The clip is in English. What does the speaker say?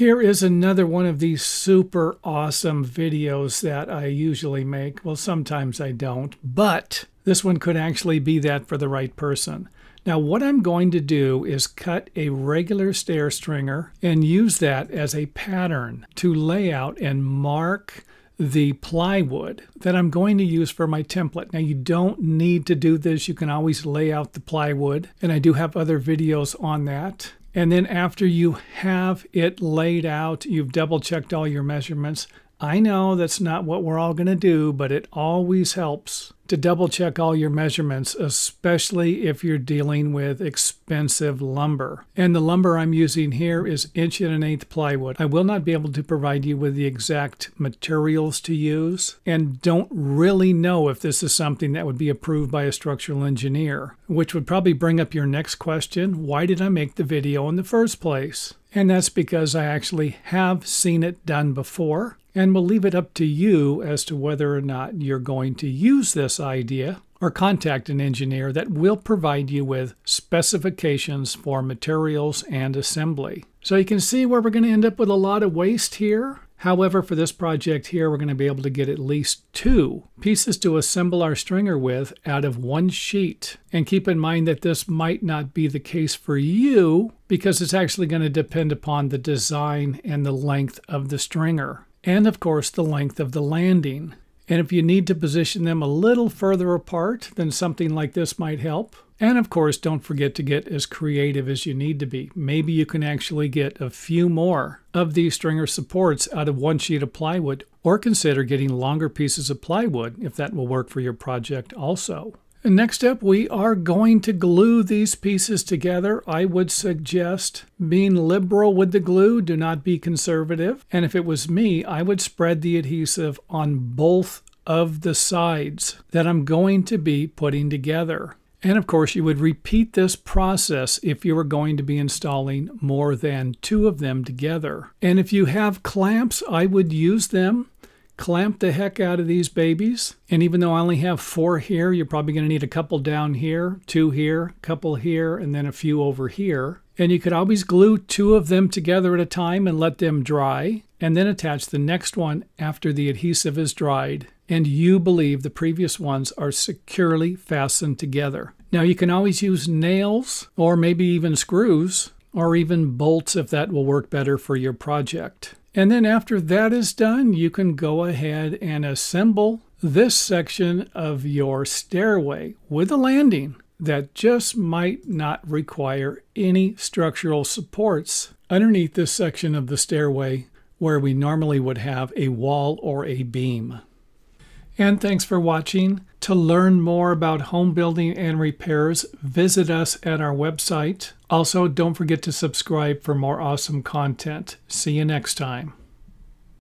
Here is another one of these super awesome videos that I usually make. Well, sometimes I don't, but this one could actually be that for the right person. Now what I'm going to do is cut a regular stair stringer and use that as a pattern to lay out and mark the plywood that I'm going to use for my template. Now you don't need to do this. You can always lay out the plywood and I do have other videos on that. And then after you have it laid out, you've double checked all your measurements. I know that's not what we're all going to do, but it always helps to double check all your measurements, especially if you're dealing with expensive lumber. And the lumber I'm using here is inch and an eighth plywood. I will not be able to provide you with the exact materials to use and don't really know if this is something that would be approved by a structural engineer, which would probably bring up your next question, why did I make the video in the first place? And that's because I actually have seen it done before and we'll leave it up to you as to whether or not you're going to use this idea or contact an engineer that will provide you with specifications for materials and assembly. So you can see where we're going to end up with a lot of waste here. However, for this project here, we're going to be able to get at least two pieces to assemble our stringer with out of one sheet. And keep in mind that this might not be the case for you because it's actually going to depend upon the design and the length of the stringer and of course the length of the landing. And if you need to position them a little further apart, then something like this might help. And of course, don't forget to get as creative as you need to be. Maybe you can actually get a few more of these stringer supports out of one sheet of plywood, or consider getting longer pieces of plywood if that will work for your project also. Next up, we are going to glue these pieces together. I would suggest being liberal with the glue, do not be conservative. And if it was me, I would spread the adhesive on both of the sides that I'm going to be putting together. And of course, you would repeat this process if you were going to be installing more than two of them together. And if you have clamps, I would use them clamp the heck out of these babies. And even though I only have four here, you're probably going to need a couple down here, two here, a couple here, and then a few over here. And you could always glue two of them together at a time and let them dry, and then attach the next one after the adhesive is dried. And you believe the previous ones are securely fastened together. Now you can always use nails or maybe even screws or even bolts if that will work better for your project. And then after that is done, you can go ahead and assemble this section of your stairway with a landing that just might not require any structural supports underneath this section of the stairway where we normally would have a wall or a beam. And thanks for watching. To learn more about home building and repairs, visit us at our website. Also, don't forget to subscribe for more awesome content. See you next time.